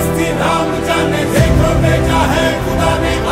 मस्ती राम जाने देखो बेटा है खुदा ने